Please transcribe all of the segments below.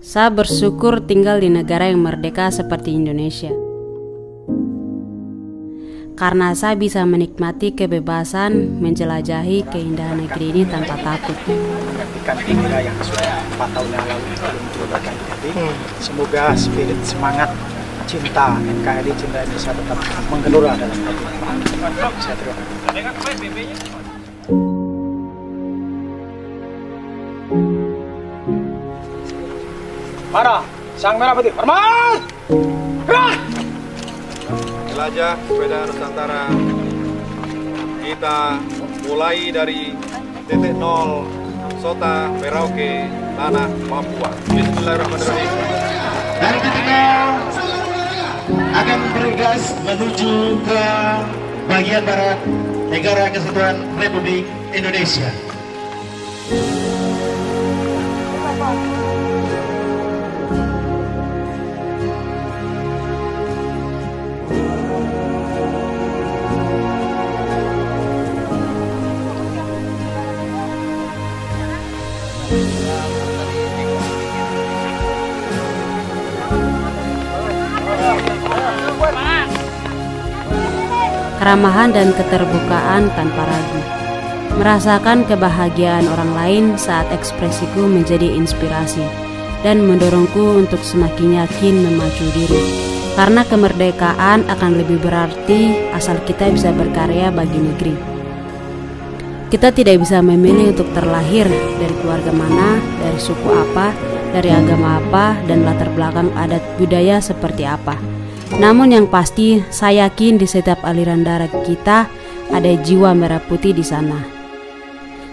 Saya bersyukur tinggal di negara yang merdeka seperti Indonesia. Karena saya bisa menikmati kebebasan menjelajahi keindahan negeri ini tanpa takut. menggantikan Indra yang sudah 4 tahun yang lalu belum dibubarkan jadi semoga spirit semangat cinta NKRI cinta Indonesia tetap menggelora dalam hati saya terima kasih Mana? Sang merah putih. Hormat! Gerak! Jelajah sepeda Nusantara kita mulai dari titik nol Sota Merauke Tanah Papua. Bismillahirrahmanirrahim. Dari titik nol akan bergas menuju ke bagian barat negara kesatuan Republik Indonesia. Keramahan dan keterbukaan tanpa ragu. Merasakan kebahagiaan orang lain saat ekspresiku menjadi inspirasi dan mendorongku untuk semakin yakin memacu diri. Karena kemerdekaan akan lebih berarti asal kita bisa berkarya bagi negeri. Kita tidak bisa memilih untuk terlahir dari keluarga mana, dari suku apa, dari agama apa, dan latar belakang adat budaya seperti apa. Namun yang pasti, saya yakin di setiap aliran darah kita ada jiwa merah putih di sana.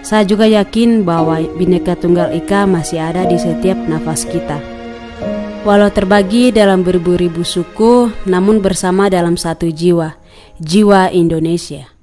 Saya juga yakin bahwa Bhinneka Tunggal Ika masih ada di setiap nafas kita. Walau terbagi dalam beribu-ribu suku, namun bersama dalam satu jiwa, jiwa Indonesia.